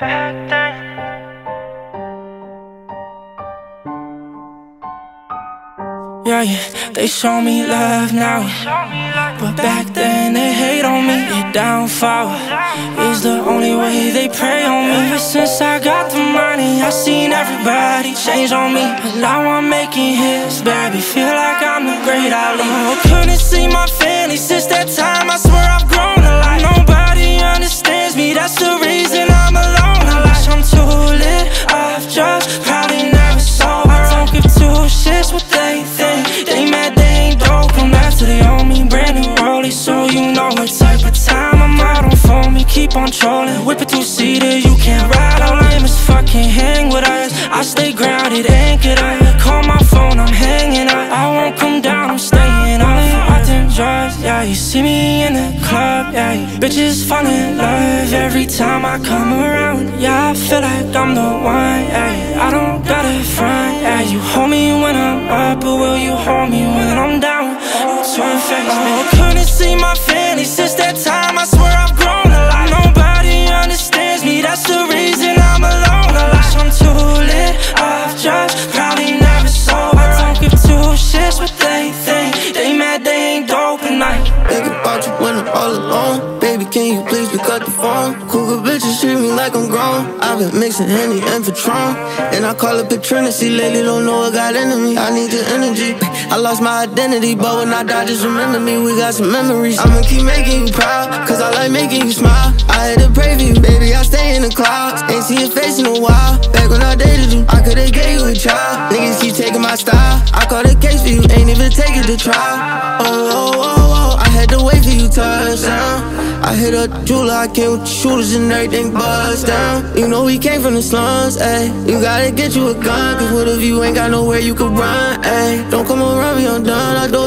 back then. Yeah, yeah, they show me love now. But back then they hate on me. Their downfall is the only way they prey on me. Ever since I got the money, I seen everybody change on me. Now I'm making hits, baby. Feel like I'm the great Ali. Oh, couldn't see my family since that time. I swear I've grown. Keep on trolling, whip it two seater. You can't ride. All lame as fucking hang with us. I stay grounded, anchored up. Call my phone, I'm hanging up. I won't come down, I'm staying up. I think drugs, yeah. You see me in the club, yeah. Bitches fall in love every time I come around. Yeah, I feel like I'm the one, yeah. I don't gotta front, yeah. You hold me when I'm up, but will you hold me when I'm down? Twin face, oh, couldn't see my family since that time. I swear I've grown please pick up the phone? Cougar bitches treat me like I'm grown. I've been mixing Henny and Patron. And I call it Patronity. Lately, don't know what got into me. I need your energy. I lost my identity, but when I die, just remember me. We got some memories. I'ma keep making you proud, cause I like making you smile. I had to pray for you, baby. I stay in the clouds. Ain't seen your face in a while. Back when I dated you, I could've gave you a child. Niggas keep taking my style. I caught a case for you, ain't even it to trial. Oh, oh, oh, oh. I had to wait for you touchdown. I hit a jeweler, I came with shooters and everything buzzed down. You know we came from the slums, ayy. You gotta get you a gun, cause what if you ain't got nowhere you can run, ayy? Don't come around me, I'm done. I dove